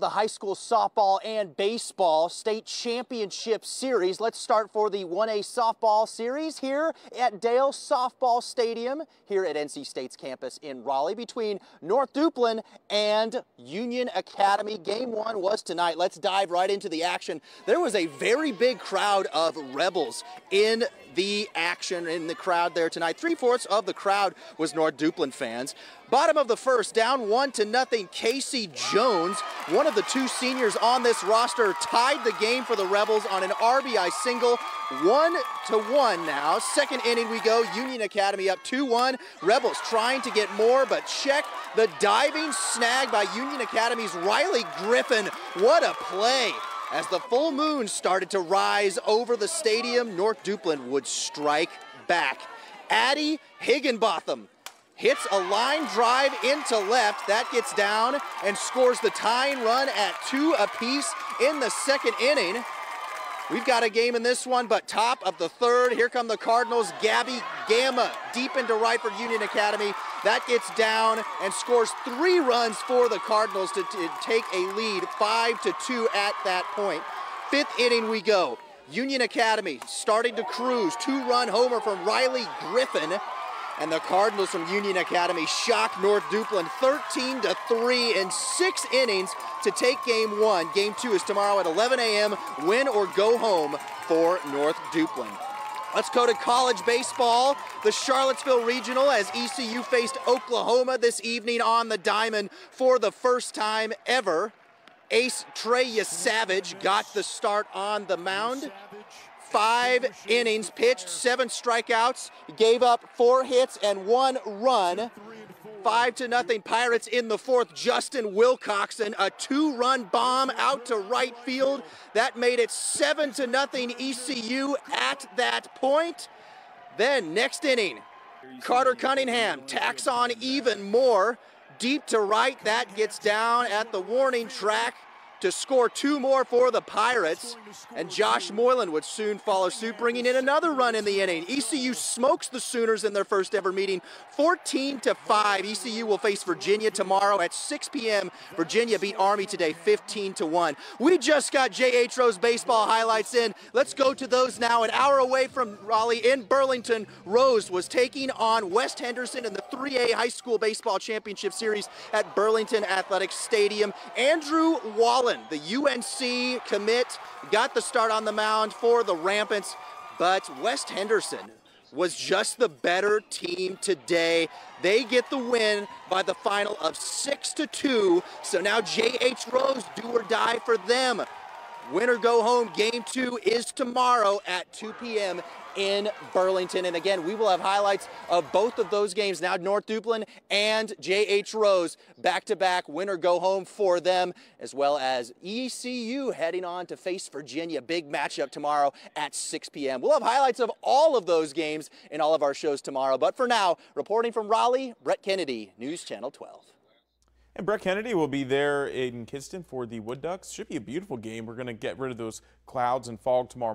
the high school softball and baseball state championship series. Let's start for the 1A softball series here at Dail Softball Stadium here at NC State's campus in Raleigh between North Duplin and Union Academy. Game one was tonight. Let's dive right into the action. There was a very big crowd of Rebels in the action in the crowd there tonight. Three-fourths of the crowd was North Duplin fans. Bottom of the first, down one to nothing, Casey Jones, one of the two seniors on this roster, tied the game for the Rebels on an RBI single. One to one now. Second inning we go. Union Academy up 2-1. Rebels trying to get more, but check the diving snag by Union Academy's Riley Griffin. What a play. As the full moon started to rise over the stadium, North Duplin would strike back. Addie Higginbotham hits a line drive into left. That gets down and scores the tying run at two apiece in the second inning. We've got a game in this one, but top of the third, here come the Cardinals. Gabby Gamma deep into for Union Academy. That gets down and scores three runs for the Cardinals to, to take a lead, five to two at that point. Fifth inning we go. Union Academy starting to cruise. Two-run homer from Riley Griffin and the Cardinals from Union Academy shock North Duplin 13 to 3 in six innings to take game one. Game two is tomorrow at 11 a.m. Win or go home for North Duplin. Let's go to college baseball. The Charlottesville Regional as ECU faced Oklahoma this evening on the diamond for the first time ever. Ace Trey Yesavage got the start on the mound five innings pitched, seven strikeouts, gave up four hits and one run. Five to nothing Pirates in the fourth. Justin Wilcoxen, a two-run bomb out to right field. That made it seven to nothing ECU at that point. Then next inning, Carter Cunningham tacks on even more. Deep to right, that gets down at the warning track to score two more for the Pirates. And Josh Moylan would soon follow suit, bringing in another run in the inning. ECU smokes the Sooners in their first ever meeting, 14 to 5. ECU will face Virginia tomorrow at 6 p.m. Virginia beat Army today, 15 to 1. We just got J.H. Rose baseball highlights in. Let's go to those now. An hour away from Raleigh in Burlington, Rose was taking on West Henderson in the 3A High School Baseball Championship Series at Burlington Athletic Stadium. Andrew Wallace the UNC commit, got the start on the mound for the Rampants, but West Henderson was just the better team today. They get the win by the final of 6 to 2. So now J.H. Rose do or die for them. Winner go home game 2 is tomorrow at 2 p.m in Burlington. And again, we will have highlights of both of those games now North Duplin and J.H. Rose back to back, win or go home for them, as well as ECU heading on to face Virginia. Big matchup tomorrow at 6 p.m. We'll have highlights of all of those games in all of our shows tomorrow. But for now, reporting from Raleigh, Brett Kennedy, News Channel 12. And Brett Kennedy will be there in Kinston for the Wood Ducks. Should be a beautiful game. We're going to get rid of those clouds and fog tomorrow.